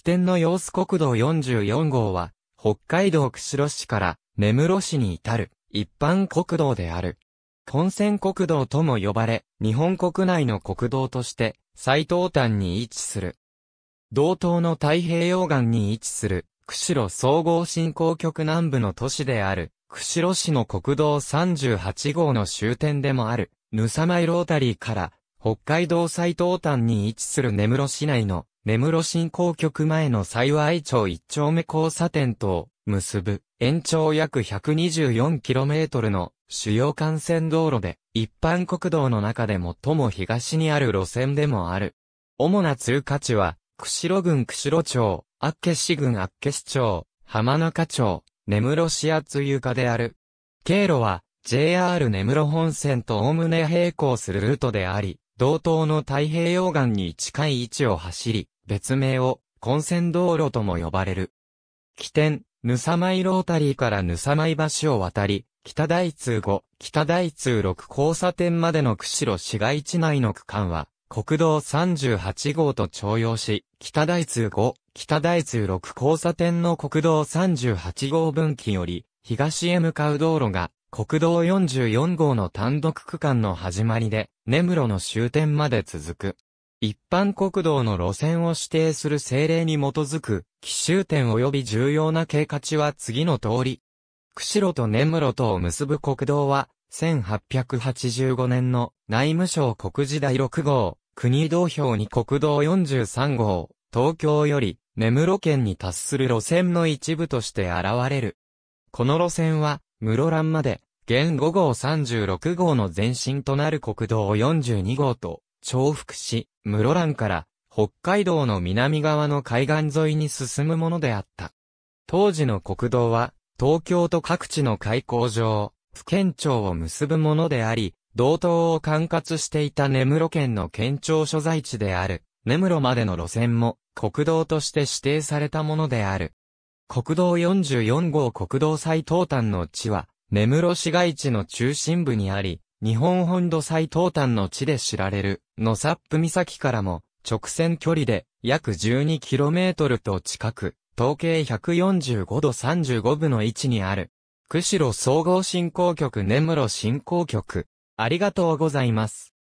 起点の様子国道44号は、北海道釧路市から根室市に至る一般国道である。本線国道とも呼ばれ、日本国内の国道として最東端に位置する。同島の太平洋岸に位置する、釧路総合振興局南部の都市である、釧路市の国道38号の終点でもある、ヌサマイロータリーから、北海道最東端に位置する根室市内の、根室振興局前の幸い町一丁目交差点と、結ぶ、延長約 124km の主要幹線道路で、一般国道の中で最も東にある路線でもある。主な通過地は、釧路郡釧路町、厚岸郡厚岸町、浜中町、根室市厚床である。経路は、JR 根室本線と概ね並行するルートであり、同等の太平洋岸に近い位置を走り、別名を、混線道路とも呼ばれる。起点、ヌサマイロータリーからヌサマイ橋を渡り、北大通5、北大通6交差点までの釧路市街地内の区間は、国道38号と徴用し、北大通5、北大通6交差点の国道38号分岐より、東へ向かう道路が、国道44号の単独区間の始まりで、根室の終点まで続く。一般国道の路線を指定する政令に基づく、奇襲点及び重要な経過地は次の通り。釧路と根室とを結ぶ国道は、1885年の内務省国時代6号、国道表に国道43号、東京より根室県に達する路線の一部として現れる。この路線は、室蘭まで、現5号36号の前身となる国道42号と重複し、室蘭から北海道の南側の海岸沿いに進むものであった。当時の国道は、東京と各地の開港場、府県庁を結ぶものであり、道東を管轄していた根室県の県庁所在地である、根室までの路線も国道として指定されたものである。国道44号国道最東端の地は、根室市街地の中心部にあり、日本本土最東端の地で知られる、野サップ岬からも、直線距離で約 12km と近く、統計145度35分の位置にある。釧路総合振興局根室振興局。ありがとうございます。